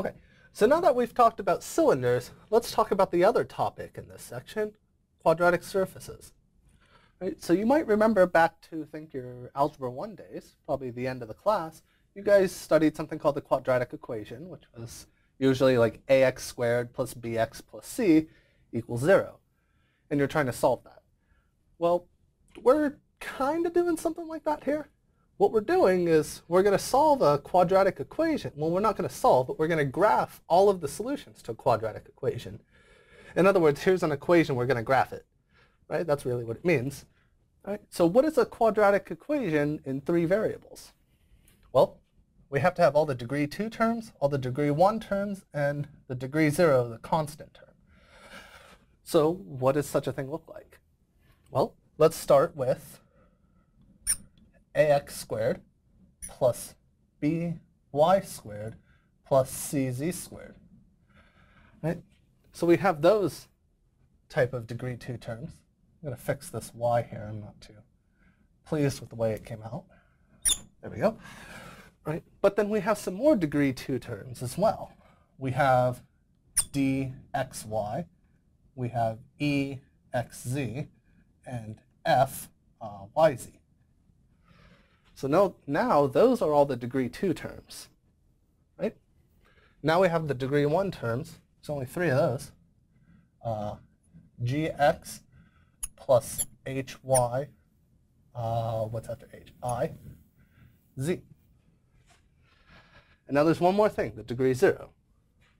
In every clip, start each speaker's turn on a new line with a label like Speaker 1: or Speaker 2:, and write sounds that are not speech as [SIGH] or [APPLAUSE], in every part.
Speaker 1: Okay, so now that we've talked about cylinders, let's talk about the other topic in this section, quadratic surfaces. Right, so you might remember back to think your Algebra 1 days, probably the end of the class, you guys studied something called the quadratic equation, which was usually like ax squared plus bx plus c equals 0. And you're trying to solve that. Well, we're kind of doing something like that here. What we're doing is we're going to solve a quadratic equation. Well, we're not going to solve, but we're going to graph all of the solutions to a quadratic equation. In other words, here's an equation, we're going to graph it. Right? That's really what it means. Right? So what is a quadratic equation in three variables? Well, we have to have all the degree 2 terms, all the degree 1 terms, and the degree 0, the constant term. So what does such a thing look like? Well, let's start with ax squared plus by squared plus cz squared. Right? So we have those type of degree 2 terms. I'm going to fix this y here. I'm not too pleased with the way it came out. There we go. Right? But then we have some more degree 2 terms as well. We have dxy, we have exz, and fyz. yz. So now, now those are all the degree 2 terms. Right? Now we have the degree 1 terms. There's only three of those. Uh, gx plus hy, uh, what's after h? i, z. And now there's one more thing, the degree 0,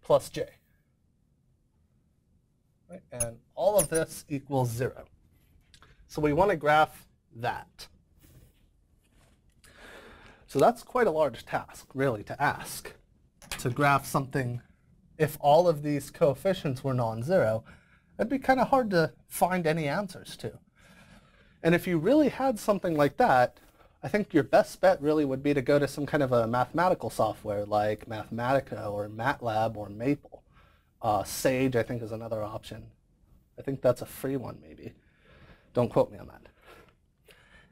Speaker 1: plus j. Right? And all of this equals 0. So we want to graph that. So that's quite a large task, really, to ask. To graph something, if all of these coefficients were non-zero, it'd be kind of hard to find any answers to. And if you really had something like that, I think your best bet really would be to go to some kind of a mathematical software like Mathematica or MATLAB or Maple. Uh, Sage, I think, is another option. I think that's a free one, maybe. Don't quote me on that.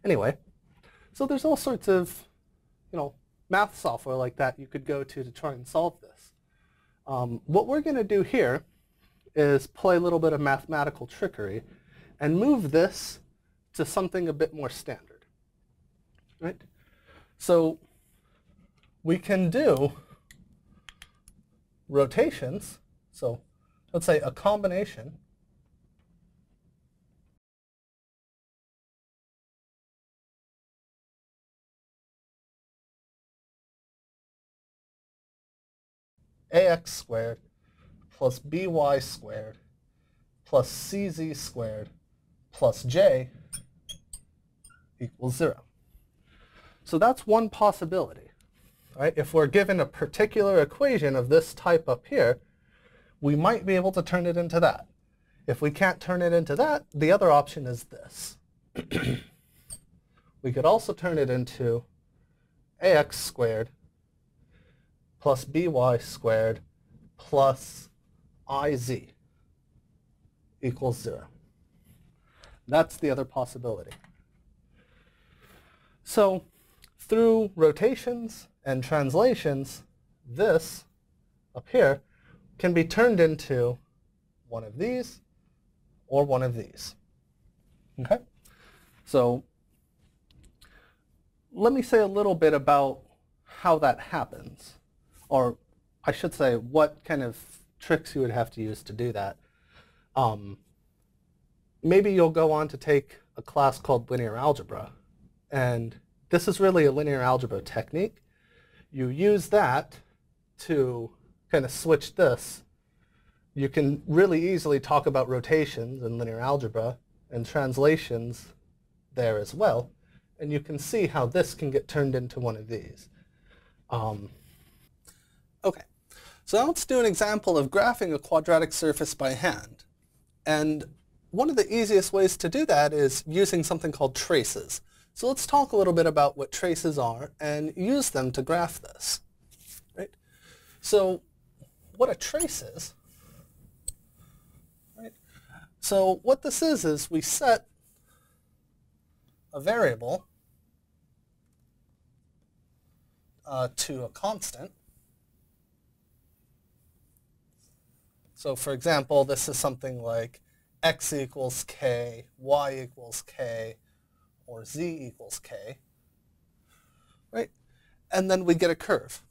Speaker 1: Anyway, so there's all sorts of, you know, math software like that you could go to to try and solve this. Um, what we're going to do here is play a little bit of mathematical trickery and move this to something a bit more standard. Right? So we can do rotations. So let's say a combination ax squared plus by squared plus cz squared plus j equals 0. So that's one possibility. Right? If we're given a particular equation of this type up here, we might be able to turn it into that. If we can't turn it into that, the other option is this. [CLEARS THROAT] we could also turn it into ax squared plus by squared plus iz equals 0. That's the other possibility. So through rotations and translations, this up here can be turned into one of these or one of these. Okay? So let me say a little bit about how that happens, or I should say what kind of tricks you would have to use to do that. Um, maybe you'll go on to take a class called linear algebra. And this is really a linear algebra technique. You use that to kind of switch this. You can really easily talk about rotations in linear algebra and translations there as well. And you can see how this can get turned into one of these. Um, okay, so now let's do an example of graphing a quadratic surface by hand. And one of the easiest ways to do that is using something called traces. So let's talk a little bit about what traces are and use them to graph this. Right? So what a trace is, right? So what this is is we set a variable uh, to a constant So for example, this is something like x equals k, y equals k, or z equals k, right? And then we get a curve,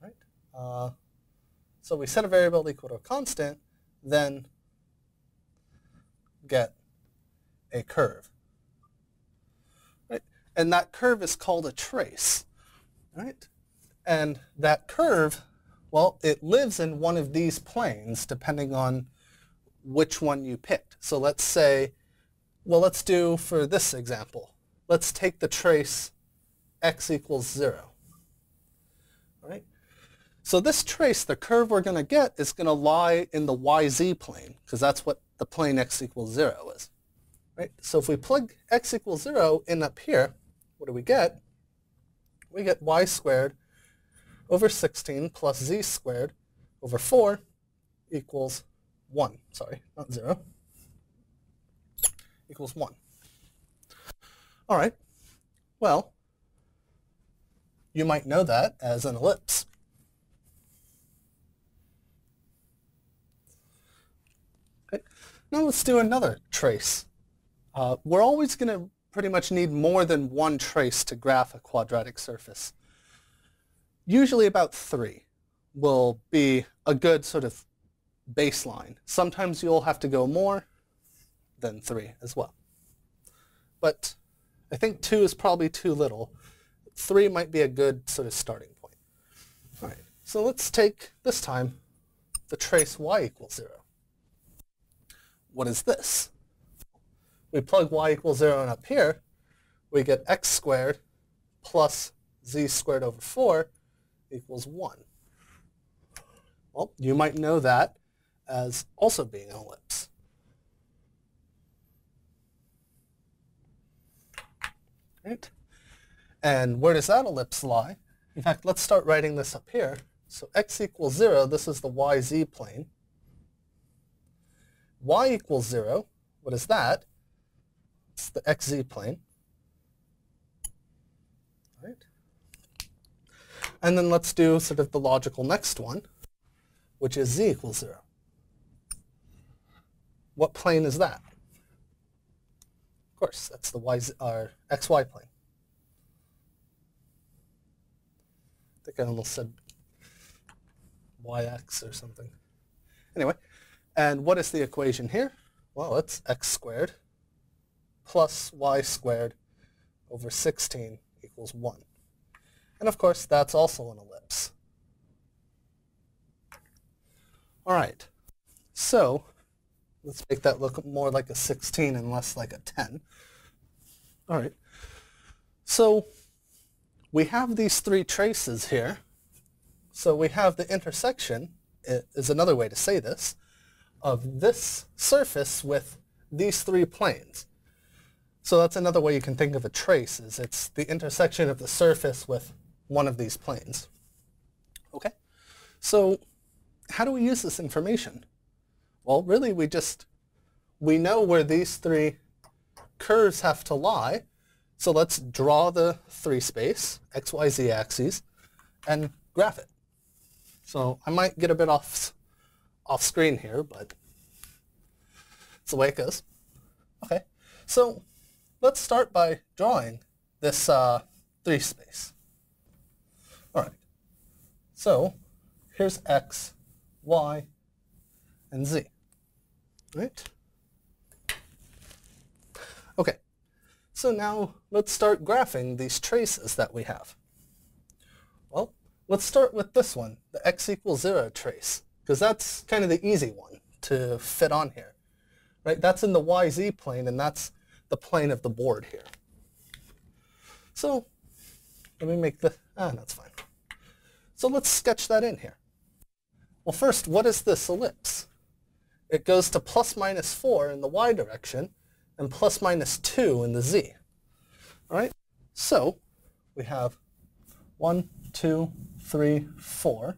Speaker 1: right? Uh, so we set a variable equal to a constant, then get a curve, right? And that curve is called a trace, right? And that curve well, it lives in one of these planes depending on which one you picked. So let's say, well, let's do for this example, let's take the trace x equals 0. Right? So this trace, the curve we're going to get is going to lie in the yz plane because that's what the plane x equals 0 is. Right? So if we plug x equals 0 in up here, what do we get? We get y squared over 16 plus z squared over 4 equals 1. Sorry, not 0. Equals 1. All right. Well, you might know that as an ellipse. Now let's do another trace. Uh, we're always going to pretty much need more than one trace to graph a quadratic surface usually about three will be a good sort of baseline. Sometimes you'll have to go more than three as well. But I think two is probably too little. Three might be a good sort of starting point. All right, so let's take, this time, the trace y equals 0. What is this? We plug y equals 0 in up here, we get x squared plus z squared over 4 equals 1. Well, you might know that as also being an ellipse. Right? And where does that ellipse lie? In fact, let's start writing this up here. So x equals 0, this is the yz plane. y equals 0, what is that? It's the xz plane. Right? And then let's do sort of the logical next one, which is z equals 0. What plane is that? Of course, that's the y, uh, xy plane. I think I almost said yx or something. Anyway, and what is the equation here? Well, it's x squared plus y squared over 16 equals 1. And of course, that's also an ellipse. All right, so let's make that look more like a 16 and less like a 10. All right, so we have these three traces here. So we have the intersection, is another way to say this, of this surface with these three planes. So that's another way you can think of a trace, is it's the intersection of the surface with one of these planes. Okay, so how do we use this information? Well, really we just, we know where these three curves have to lie, so let's draw the three space, x, y, z axes, and graph it. So I might get a bit off, off screen here, but it's the way it goes. Okay, so let's start by drawing this uh, three space. All right. So here's x, y, and z. Right? Okay. So now let's start graphing these traces that we have. Well, let's start with this one, the x equals 0 trace, because that's kind of the easy one to fit on here. Right? That's in the yz plane, and that's the plane of the board here. So let me make the, ah, that's fine. So let's sketch that in here. Well, first, what is this ellipse? It goes to plus minus 4 in the y direction and plus minus 2 in the z. All right? So we have 1, 2, 3, 4.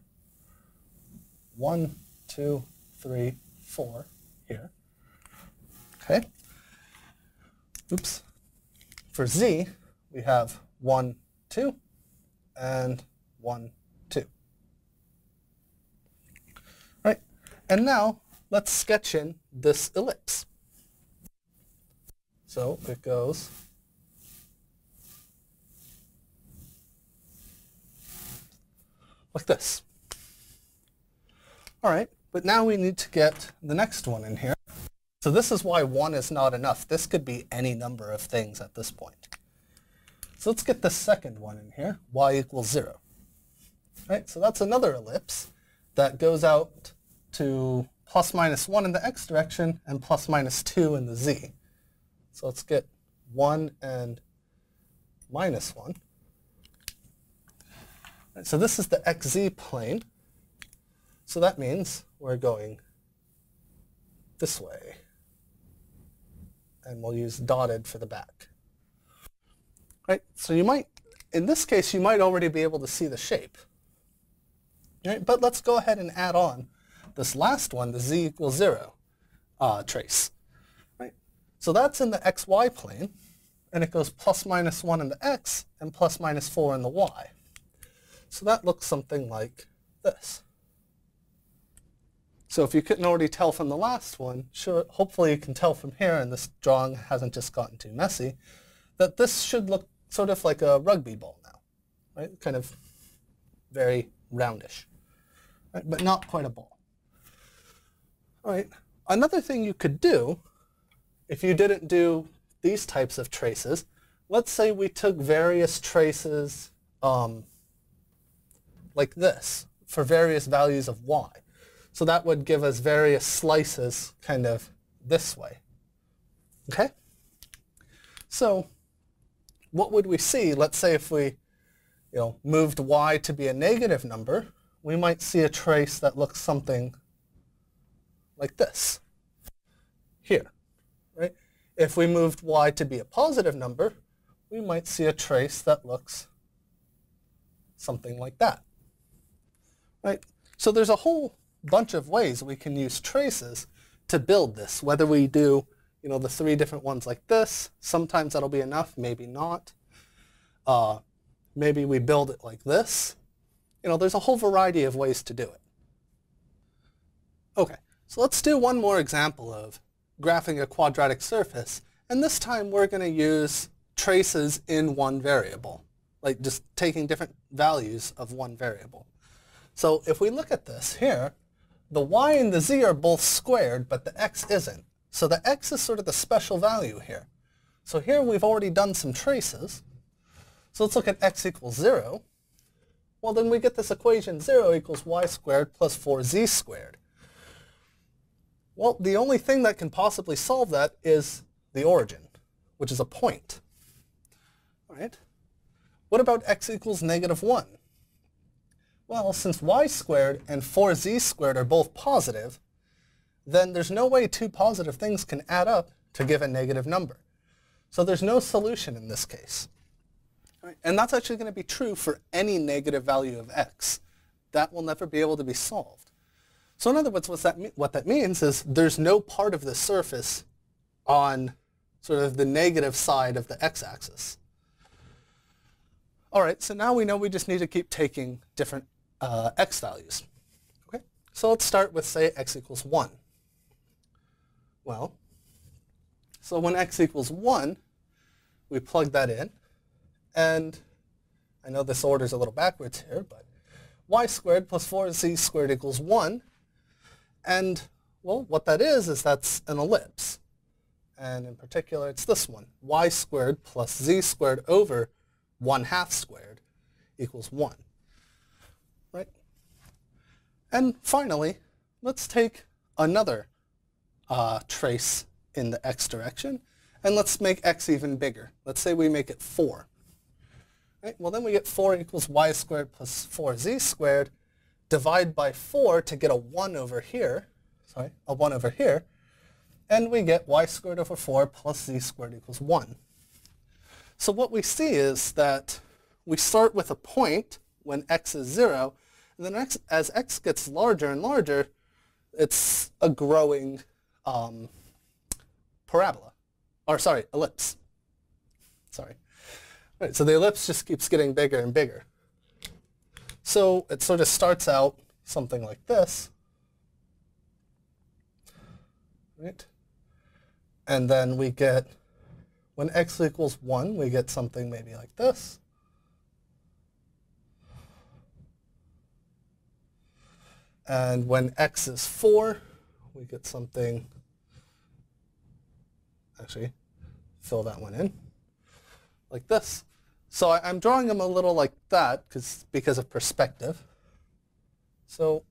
Speaker 1: 1, 2, 3, 4 here. Okay? Oops. For z, we have 1, 2, and 1, And now let's sketch in this ellipse. So it goes like this. All right, but now we need to get the next one in here. So this is why 1 is not enough. This could be any number of things at this point. So let's get the second one in here, y equals 0. Right, so that's another ellipse that goes out to plus minus 1 in the x direction and plus minus 2 in the z. So let's get 1 and minus 1. Right, so this is the xz plane. So that means we're going this way. And we'll use dotted for the back. Right, so you might, in this case, you might already be able to see the shape. Right, but let's go ahead and add on this last one, the z equals 0 uh, trace. Right? So that's in the xy plane, and it goes plus minus 1 in the x and plus minus 4 in the y. So that looks something like this. So if you couldn't already tell from the last one, sure, hopefully you can tell from here, and this drawing hasn't just gotten too messy, that this should look sort of like a rugby ball now, right? Kind of very roundish, right? but not quite a ball. All right. Another thing you could do, if you didn't do these types of traces, let's say we took various traces um, like this for various values of y. So that would give us various slices kind of this way. Okay? So what would we see? Let's say if we you know, moved y to be a negative number, we might see a trace that looks something like this here. Right? If we moved y to be a positive number, we might see a trace that looks something like that. Right? So there's a whole bunch of ways we can use traces to build this, whether we do you know, the three different ones like this. Sometimes that'll be enough, maybe not. Uh, maybe we build it like this. You know, there's a whole variety of ways to do it. Okay, so let's do one more example of graphing a quadratic surface. And this time we're going to use traces in one variable, like just taking different values of one variable. So if we look at this here, the y and the z are both squared, but the x isn't. So the x is sort of the special value here. So here we've already done some traces. So let's look at x equals 0. Well, then we get this equation 0 equals y squared plus 4z squared. Well, the only thing that can possibly solve that is the origin, which is a point. All right. What about x equals negative 1? Well, since y squared and 4z squared are both positive, then there's no way two positive things can add up to give a negative number. So there's no solution in this case. Right? And that's actually going to be true for any negative value of x. That will never be able to be solved. So in other words, that what that means is there's no part of the surface on sort of the negative side of the x-axis. All right, so now we know we just need to keep taking different uh, x values. Okay, so let's start with, say, x equals 1. Well, so when x equals 1, we plug that in. And I know this order is a little backwards here, but y squared plus 4z squared equals 1. And, well, what that is, is that's an ellipse. And in particular, it's this one, y squared plus z squared over 1 half squared equals 1. Right? And finally, let's take another uh, trace in the x direction. And let's make x even bigger. Let's say we make it 4. Right? Well, then we get 4 equals y squared plus 4z squared. Divide by 4 to get a 1 over here. Sorry, a 1 over here. And we get y squared over 4 plus z squared equals 1. So what we see is that we start with a point when x is 0. And then x, as x gets larger and larger, it's a growing um, parabola, or sorry, ellipse. Sorry. Right, so the ellipse just keeps getting bigger and bigger. So it sort of starts out something like this. right? And then we get, when x equals 1, we get something maybe like this. And when x is 4, we get something, actually, fill that one in, like this. So I, am drawing them a little like that cause, because of perspective. So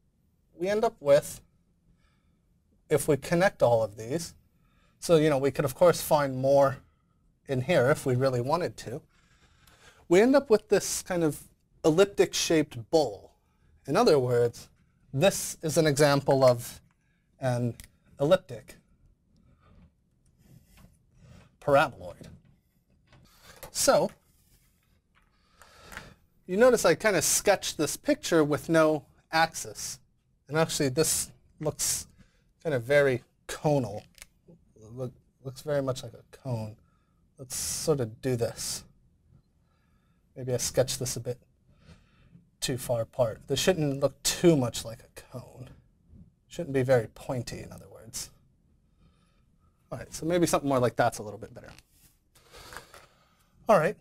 Speaker 1: we end up with, if we connect all of these, so you know we could of course find more in here if we really wanted to. We end up with this kind of elliptic shaped bowl. In other words, this is an example of an elliptic paraboloid. So you notice I kind of sketched this picture with no axis. And actually this looks kind of very conal. Look, looks very much like a cone. Let's sort of do this. Maybe I sketched this a bit too far apart. This shouldn't look too much like a cone. Shouldn't be very pointy, in other words. All right, so maybe something more like that's a little bit better. All right,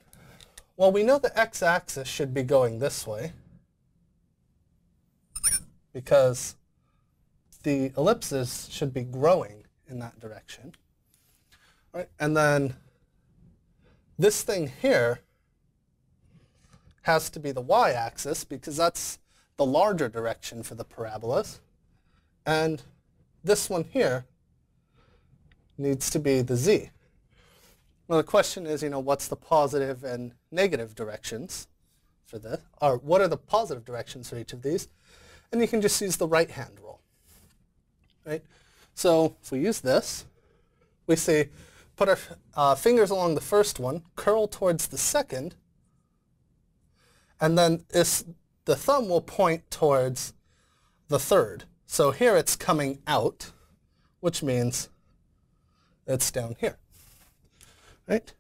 Speaker 1: well, we know the x-axis should be going this way because the ellipses should be growing in that direction. Right? And then this thing here has to be the y-axis because that's the larger direction for the parabolas. And this one here needs to be the z. Well, the question is, you know, what's the positive and negative directions for this? Or what are the positive directions for each of these? And you can just use the right-hand rule. Right? So if we use this, we say put our uh, fingers along the first one, curl towards the second, and then this, the thumb will point towards the third. So here it's coming out, which means it's down here. Right?